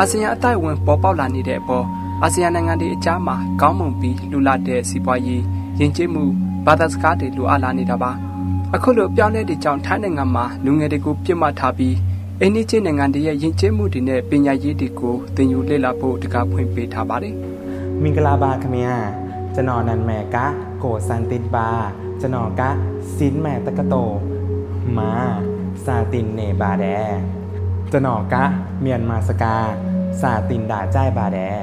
အာဆီယံအတိုင်းဝင်ပေါ်ပေါက်လာနေတဲ့အပေါ်အာဆီယံနိုင်ငံတွေအကြားမှာကောင်းမွန်ပြီးလူလာတဲ့စီးပွားရေးယဉ်ကျေးမှုဘာသာစကားတွေလိုအပ်လာနေတာပါအခုလိုပြောင်းလဲတဲ့ကြောင့်ထိုင်းနိုင်ငံမှာလူငယ်တွေကိုပြစ်မှတ်ထားပြီးအိန္ဒိချင်းနိုင်ငံတွေရဲ့ယဉ်ကျေးမှုတွေနဲ့ပညာရေးတွေကိုသင်ယူလေ့လာဖို့တကားဖွင့်ပေးထားပါတယ်မင်္ဂလာပါခင်ဗျာကျွန်တော်နန်မဲကကိုစန်တစ်ပါကျွန်တော်ကစင်းမဲတကတိုမာစာတင်နေပါတယ် ကျွန်တော်ကမြန်မာစကားစာတင်တာကြိုက်ပါတယ်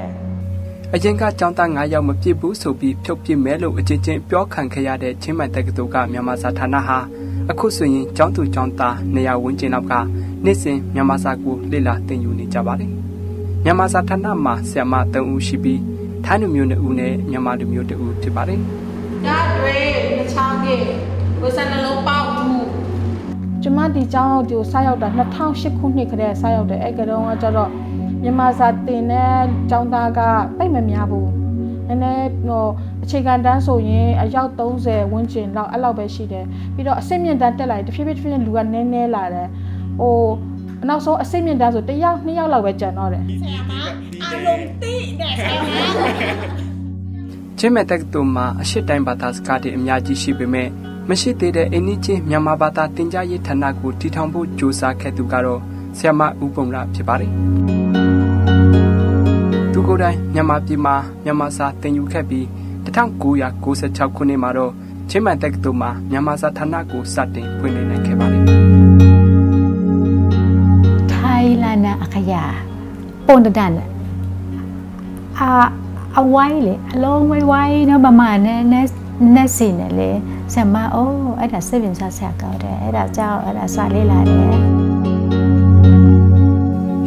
အရင်ကကျောင်းသား9ယောက်မပြည့်ဘူးဆိုပြီးဖြုတ်ပြစ်မဲလို့အချင်းချင်းပြောခံခဲ့ရတဲ့ချင်းမိုင်တက္ကသိုလ်ကမြန်မာစာဌာနဟာအခုဆိုရင်ကျောင်းသူကျောင်းသား200ဝန်းကျင်လောက်ကနေ့စဉ်မြန်မာစာကိုလေ့လာသင်ယူနေကြပါတယ်။မြန်မာစာဌာနမှာဆရာမ3ဦးရှိပြီးထိုင်းလူမျိုး2ဦးနဲ့မြန်မာလူမျိုး2ဦးဖြစ်ပါတယ်။ဒါတွေနှချောင်းကြီးဝစနှလုံးပေါက်မှု ကျမဒီကျောင်းကိုစရောက်တာ2008ခုနှစ်ခရဲစရောက်တယ်အဲ့ကတုန်းကကျတော့မြန်မာစာသင်တဲ့ကျောင်းသားကပိတ်မများဘူးနည်းနည်းဟိုအခြေခံတန်းဆိုရင်အယောက်30ဝန်းကျင်လောက်အဲ့လောက်ပဲရှိတယ်ပြီးတော့အဆင့်မြင့်တန်းတက်လာရင်တဖြည်းဖြည်းတဖြည်းဖြည်းလူကနည်းနည်းလာတယ်ဟိုနောက်ဆုံးအဆင့်မြင့်တန်းဆိုတယောက်နှစ်ယောက်လောက်ပဲကျန်တော့တယ်ဆရာမအလုံးတိတဲ့ဆရာမချင်းမဲ့တက်တူမှာအရှိတိုင်းဘာသာစကားတွေအများကြီးရှိပေမဲ့ မရှိသေးတဲ့အိန္ဒိချင်းမြန်မာဘာသာတင်ကြားရေးဌာနကိုတည်ထောင်ဖို့ကြိုးစားခဲ့သူကတော့ဆရာမဦးပုံရဖြစ်ပါတယ်သူကိုယ်တိုင်မြန်မာပြည်မှာမြန်မာစာသင်ယူခဲ့ပြီး1996ခုနှစ်မှာတော့ချင်းမန်တက္ကသိုလ်မှာမြန်မာစာဌာနကိုစတင်ဖွင့်လှစ်နိုင်ခဲ့ပါတယ်။ထိုင်းလန်အခရာပုံတဒန်အာအဝိုင်းလေအလုံးဝိုင်းဝိုင်းနော်ဗမာနဲ့ နဲ့နဲ့စင်နဲ့လေဆံမအိုးအဲ့ဒါစိတ်ဝင်စားစရာကောင်းတယ်အဲ့ဒါကြောင့်အဲ့ဒါစာလေးလာတယ်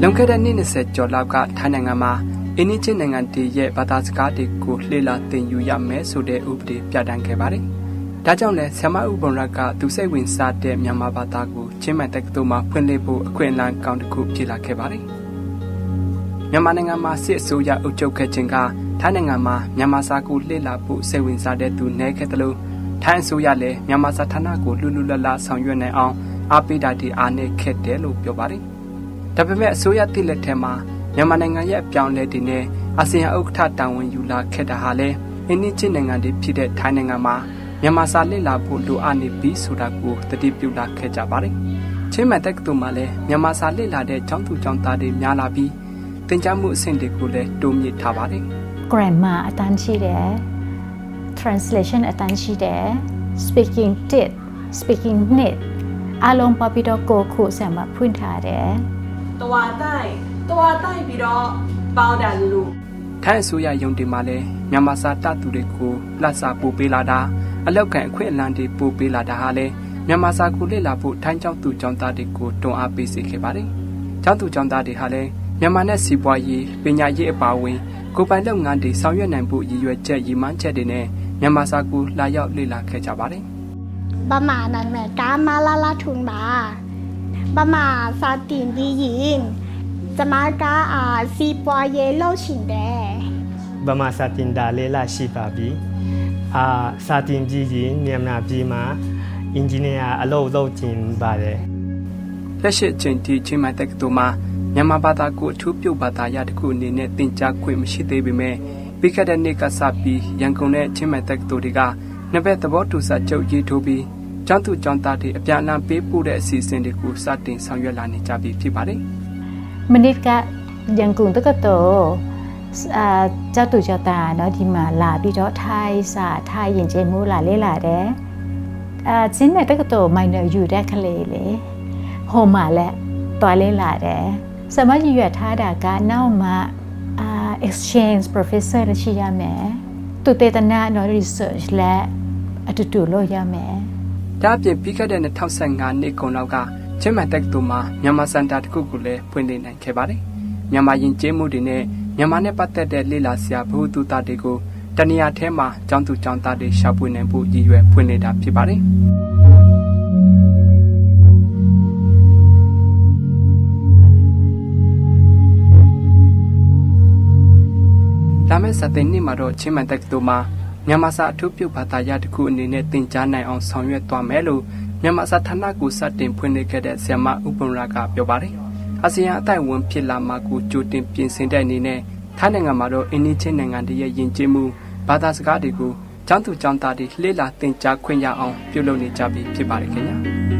လွန်ခဲ့တဲ့နှစ်20ကျော်လောက်ကထိုင်းနိုင်ငံမှာအင်းချင်းနိုင်ငံတည်ရဲ့ဘာသာစကားတွေကိုလှည့်လာသင်ယူရမယ်ဆိုတဲ့ဥပဒေပြဋ္ဌာန်းခဲ့ပါတယ်။ဒါကြောင့်လဲဆ iam ဥပုံရကသူစိတ်ဝင်စားတဲ့မြန်မာဘာသာကိုချင်းမှန်တက္ကသိုလ်မှာဖွင့်လှစ်ဖို့အခွင့်အလမ်းကောင်းတစ်ခုဖြစ်လာခဲ့ပါတယ်။မြန်မာနိုင်ငံမှာစစ်အစိုးရအုပ်ချုပ်ခဲ့ခြင်းက ထိုင်းနိုင်ငံမှာမြန်မာစာကိုလှည့်လာဖို့စိတ်ဝင်စားတဲ့သူနည်းခဲ့တယ်လို့ထိုင်းအစိုးရလည်းမြန်မာစာဌာနကိုလှူလှူလလဆောင်ရွက်နိုင်အောင်အားပေးတာတွေအားနည်းခဲ့တယ်လို့ပြောပါတယ်။ဒါပေမဲ့အစိုးရတိလက်ထဲမှာမြန်မာနိုင်ငံရဲ့အပြောင်းလဲတွေနဲ့အာဆီယံဥက္ကဋ္ဌတာဝန်ယူလာခဲ့တာဟာလည်းအင်းချင်းနိုင်ငံတွေဖြစ်တဲ့ထိုင်းနိုင်ငံမှာမြန်မာစာလေ့လာဖို့လိုအပ်နေပြီဆိုတာကိုတတိပြုလာခဲ့ကြပါတယ်။ချင်းမဲ့တက္ကသိုလ်မှာလည်းမြန်မာစာလေ့လာတဲ့ကျောင်းသူကျောင်းသားတွေများလာပြီးသင်ကြားမှုအဆင့်တွေကိုလည်းတိုးမြင့်ထားပါတယ်။ grammar အတန်းရှိတယ်။ translation အတန်းရှိတယ်။ speaking tit speaking nit အလုံးပပီတော့ကိုခုဆံမှာဖွင့်ထားတယ်။တွားတိုင်းတွားတိုက်ပြီးတော့ပေါင်းတယ်လို့ထိုင်းအစိုးရယုံတင်မှာလဲမြန်မာစာတသူတွေကိုလက်စာပို့ပေးလာတာအလောက်ကန်အခွင့်အလမ်းတွေပို့ပေးလာတာဟာလဲမြန်မာစာကိုလေ့လာဖို့ထိုင်းကျောင်းသူကျောင်းသားတွေကိုတွန်းအားပေးစေခဲ့ပါတယ်။ကျောင်းသူကျောင်းသားတွေဟာလဲ မြန်မာနဲ့စီးပွားရေးပညာရေးအပါအဝင်ကိုပိုင်လုပ်ငန်းတွေဆောင်ရွက်နိုင်ဖို့ရည်ရွယ်ချက်ရည်မှန်းချက်တွေနဲ့မြန်မာစာကိုလာရောက်လေ့လာခဲ့ကြပါတယ်။ဘာမာနန်မဲကာမာလာလာထုံပါဘာမာစာတင်ဒီရင်ကျမကအာစီပွားရေးလုပ်ရှင်တယ်ဗမာစာတင်တာလေးလာရှိပါပြီအာစာတင်ကြည့်ရင်မြန်မာပြည်မှာအင်ဂျင်နီယာအလုပ်လုပ်ကျင်ပါတယ်လက်ရှိချိန်ထိချင်းမိုင်တက္ကသိုလ်မှာ မြန်မာဘာသာကိုအထူးပြုဘာသာရတစ်ခုအနေနဲ့သင်ကြားခွင့်မရှိသေးပေမဲ့ပြီးခဲ့တဲ့နှစ်ကစပြီးရန်ကုန်နဲ့ချင်းမိုင်တက္ကသိုလ်တွေကနှစ်ဘက်သဘောတူစာချုပ်ရေးထိုးပြီးကျောင်းသူကျောင်းသားတွေအပြန်အလှန်ပေးပို့တဲ့အစီအစဉ်တွေကိုစတင်ဆောင်ရွက်လာနေကြပြီဖြစ်ပါတယ်။မနစ်ကရန်ကုန်တက္ကသိုလ်အာကျောက်သူကျောက်သားเนาะဒီမှာလာပြီးတော့ထိုင်းစာထိုင်းရင်ကျင်းမိုးလာလေးလာတယ်အာကျင်းမဲ့တက္ကသိုလ်မိုင်နယ်ယူတဲ့ကလေးလေဟိုမှာလက်တွားလေးလာတယ် စမကြီးရွက်ထားတာကနောက်မှအာ exchange professor ရှိရမယ်သူတေသနာနော် research လက်အတူတူလုပ်ရမယ်ဒါအပြင်ပြီးခဲ့တဲ့2015နှစ်ကုန်လောက်ကချင်းမန်တက်တူမှာမြန်မာစင်တာတစ်ခုကိုလည်းဖွင့်လှစ်နိုင်ခဲ့ပါတယ်။မြန်မာယဉ်ကျေးမှုတွေနဲ့မြန်မာနဲ့ပတ်သက်တဲ့လေ့လာစရာဘုသူသားတွေကိုတနေရာထဲမှာကျောင်းသူကျောင်းသားတွေရှာဖွေနိုင်ဖို့ရည်ရွယ်ဖွင့်လှစ်တာဖြစ်ပါတယ်။ မယ့်စတဲ့နေ့မှာတော့ချင်းမန်တက်တူမှာမြန်မာစာအထူးပြုဘာသာရတစ်ခုအနေနဲ့သင်ကြားနိုင်အောင်ဆောင်ရွက်သွားမယ်လို့မြန်မာစာဌာနကိုစတင်ဖွင့်လှစ်ခဲ့တဲ့ဆ iam ဥပုံရာကပြောပါတယ်အာဆီယံအတိုင်းဝန်ဖြစ်လာမှာကိုကြိုတင်ပြင်ဆင်တဲ့အနေနဲ့ထိုင်းနိုင်ငံမှာတော့အင်းနီချင်းနိုင်ငံတည်းရဲ့ယဉ်ကျေးမှုဘာသာစကားတွေကိုကျောင်းသူကျောင်းသားတွေလှည့်လာသင်ကြားခွင့်ရအောင်ပြုလုပ်နေကြပြီဖြစ်ပါတယ်ခင်ဗျာ